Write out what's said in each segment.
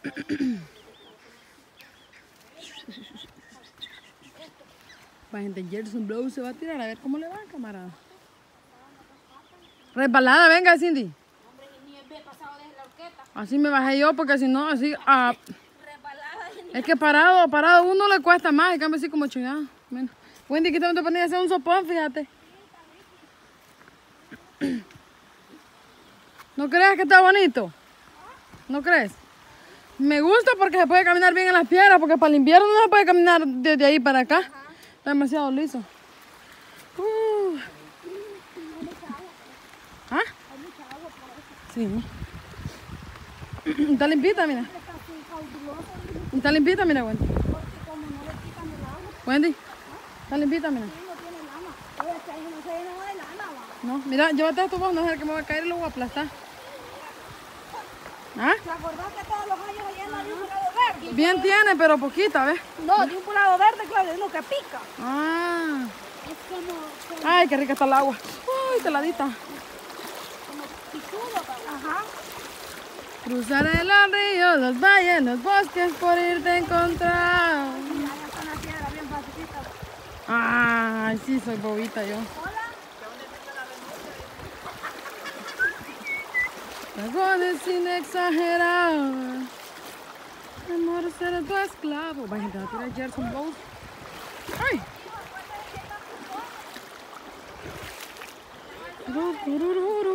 Va gente, Gerson Blow se va a tirar a ver cómo le va, camarada. Resbalada, venga, Cindy. Hombre, ni el ve pasado desde la horqueta. Así me bajé yo porque si no, así. ah, es que parado, parado uno le cuesta más. En cambio, así como chingada. Wendy, que te ponía a hacer un sopón, fíjate. ¿No crees que está bonito? ¿No crees? Me gusta porque se puede caminar bien en las piedras, porque para el invierno no se puede caminar desde ahí para acá. Está demasiado liso. Uh. ¿Ah? Sí. Está limpita, mira. Está limpita, mira, Wendy. Wendy. Está limpita, mira. No, mira, llévate esto vos, no es el que me va a caer y lo voy a aplastar. ¿Ah? ¿Te acordás que todos los años allá no había un pulado verde? Bien tiene, pero poquita, ¿ves? No, de un pulado verde, claro, uno que pica. Ah. Es como, Ay, qué rica está el agua. Uy, teladita. como picudo. Ajá. Cruzaré los ríos, los valles, los bosques por irte a encontrar. Mira, ya está una piedra bien facilita. Ay, sí, soy bobita yo. Hola. Dragones sin exagerar. Amor será tu esclavo. Vaya, te va a tirar Gerson Bowl. Ay.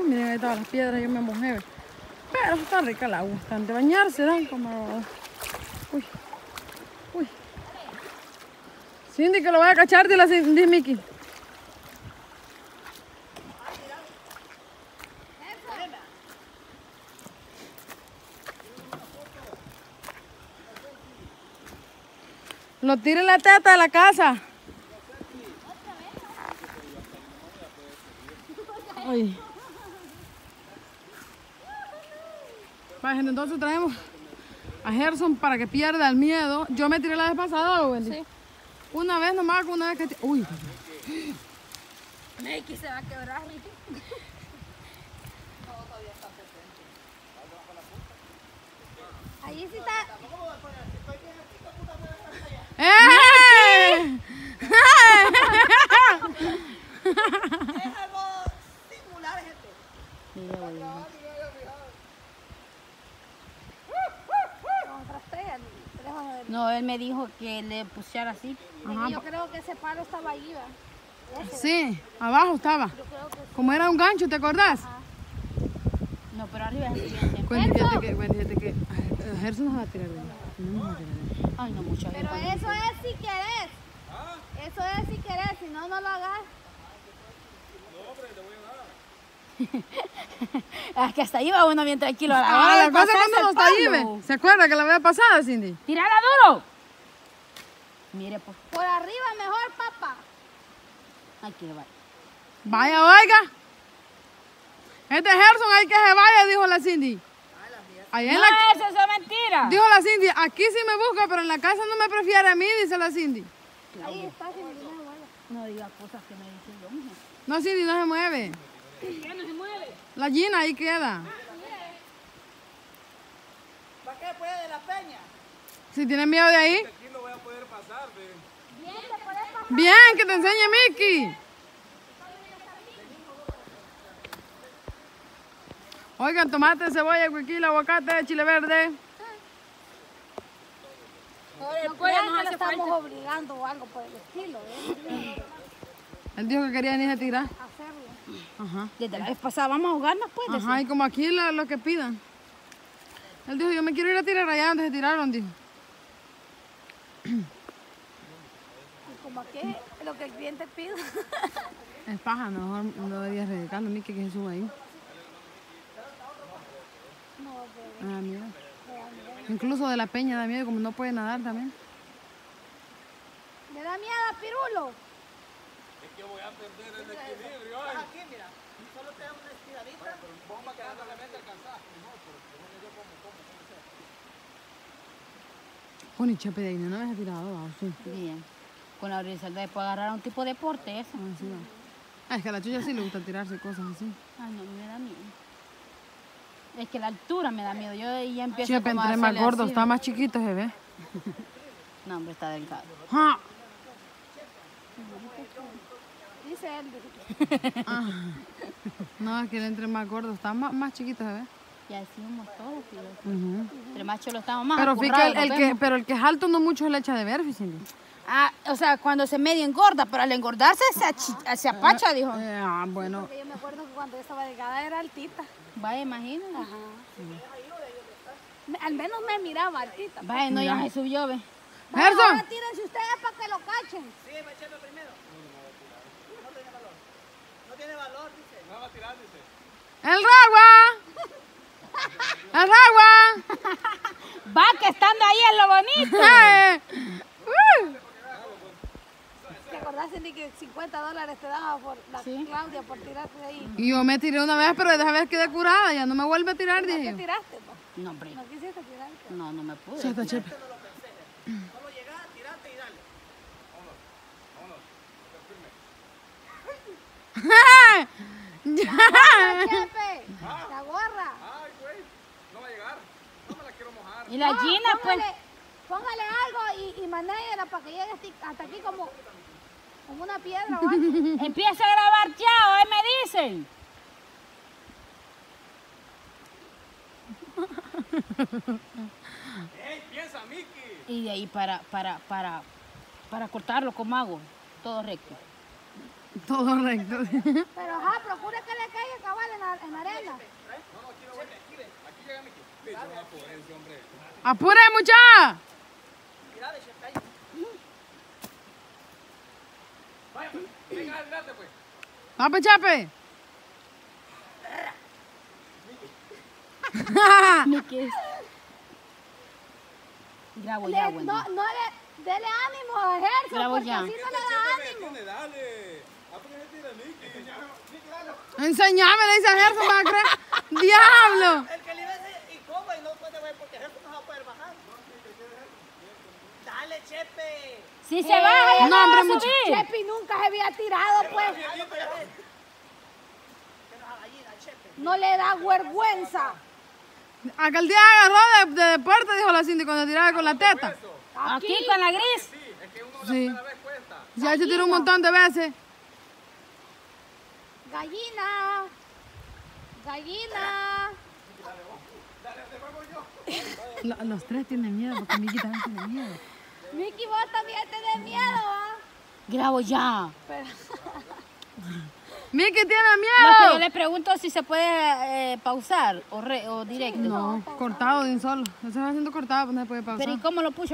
Miren, ahí estaban las piedras, yo me mojé. Pero está rica el agua. Están de bañarse, dan como. Uy. Uy. Cindy, que lo voy a cachar, dile a Cindy Mickey. Lo tire en la teta de la casa. Ay. Entonces traemos a Gerson para que pierda el miedo. Yo me tiré la vez pasada, Wendy. Sí. Una vez nomás, una vez que... ti- Uy, Neki se va a quebrar, Ricky. Ahí sí está. ¡Eh! Es algo singular, gente. No, él me dijo que le pusiera así. Ricky, yo creo que ese palo estaba ahí, Sí, abajo estaba. yo creo que Como era un gancho, ¿te acordás? No, pero arriba es el siguiente. Fíjate que, fíjate que Gerson nos va a tirar. No nos a. Ay, no, mucho Pero eso es si querés. Eso es si querés, si no, no lo hagas. Es que hasta ahí va uno bien tranquilo. A la Ah, la cosa pasarse cuando no el está ahí, palo. ¿ve? ¿Se acuerda que la vez pasada, Cindy? ¡Tirala duro! Mire, pues. Por arriba mejor, papá. Ay, que va. Vaya, oiga. Este Gerson hay que se vaya, dijo la Cindy. Allá en No, la, eso es mentira. dijo la Cindy, aquí sí me busca, pero en la casa no me prefiere a mí, dice la Cindy. Ahí está, si no. No diga cosas que me dicen yo misma. No, Cindy, no se mueve. ¿Qué no se mueve? La Gina ahí queda. ¿Para qué puede de la peña? Si tiene miedo de ahí. Aquí lo voy a poder pasar, ve. Bien, te puedes pasar. Bien, que te enseñe Mickey. Oigan, tomate, cebolla, guiquila, aguacate, chile verde. No crean que lo estamos obligando o algo por el estilo, ¿eh? Él dijo que quería ni se tirar. Hacerlo. Ajá. Desde la vez pasada vamos a jugarnos, pues. Ajá, y como aquí lo, lo que pidan. Él dijo, yo me quiero ir a tirar allá donde se tiraron, dijo. Y como aquí lo que el cliente pide. Es paja, mejor no deberías dedicarlo, Mickey, que se suba ahí. Ah, mira. Incluso de la peña da miedo, como no puede nadar también. Me da miedo, pirulo. Aquí, mira. Solo te da una estiradita. Con el chape de ahí, no me has tirado, ah, sí. Bien. Con la horizontal puede agarrar un tipo de deporte eso. Ah, sí, va. Ah, es que a la chucha sí le gusta tirarse cosas así. Ay, no, me da miedo. Es que la altura me da miedo. Yo ya empiezo Chepe, como a entre más hacerle gordo, así. está más chiquito, se ve. No, hombre, está delgado. Ah, Dice él. No, es que él entre más gordo, está más, más chiquito, se ve. Y así somos todos, tío. Ujú. Entre más chulos estamos más Pero fíjate, acurrados el, el que, pero el que es alto no mucho le echa de ver, Cindy. Ah, o sea, cuando se medio engorda, pero al engordarse se, achi- se apacha, dijo. Eh, ah, bueno. Porque yo me acuerdo que cuando yo estaba delgada era altita. Vaya, imagínate. Me- Al menos me miraba altita. Vaya, no, ya se subió, ve. Vaya, Gerson. ahora tírense ustedes para que lo cachen. Sí, me primero. No tiene valor. No tiene valor, dice. No va a tirar, dice. ¡El ragua! ¡El ragua! Va, que estando ahí es lo bonito. ¡Eh! ¡Uh! ¿Te que 50 dólares te daba por la Sí. Claudia por tirarte de ahí? Y yo me tiré una vez, pero esa vez quedé curada, ya no me vuelve a tirar, ¿Qué dije yo. tiraste? pues? No, hombre. No quisiste tirarte. No, no me pude. Sí, está Chepe. Solo llegar, tirarte y dale. Chepe, la gorra. Y la Gina, pues. Póngale, póngale algo y, y manéjela para que llegue hasta aquí como, como una piedra algo. Empieza a grabar ya, hoy me dicen. Y de ahí para, para, para, para cortarlo, ¿cómo hago? Todo recto. Todo recto. Pero ajá, procure que le caiga cabal en la, en la arena. ¡Apure, mucha! ¡Va, pues, Chepe! Miki. Grabo ya, Wendy. no, no le, dele ánimo a Gerson, Grabo porque ya. así no le da ánimo. Enseñame, le dice a Gerson, ¿va a creer? ¡Diablo! El que le dice y cómo y no puede ver porque Jesús no va a poder bajar. Dale, Chepe. Si se baja, ya No, no, hombre, mucho- subir. Chepi nunca se había tirado, pues. No le da vergüenza. Aquel día agarró de, de deporte, dijo la Cindy, cuando tiraba con la teta. Aquí con la gris. Sí. Ya se tiró un montón de veces. Gallina. Gallina. Lo- los tres tienen miedo, porque Miki también tiene miedo. Miki, vos también tenés miedo, ¿ah? Grabo ya. Pero, Miki tiene Lo que yo miedo. le pregunto si se puede eh, pausar o, re- o directo. No, cortado de un solo. Eso va haciendo cortado, pues no se puede Pero ¿y pausar. cómo lo puso?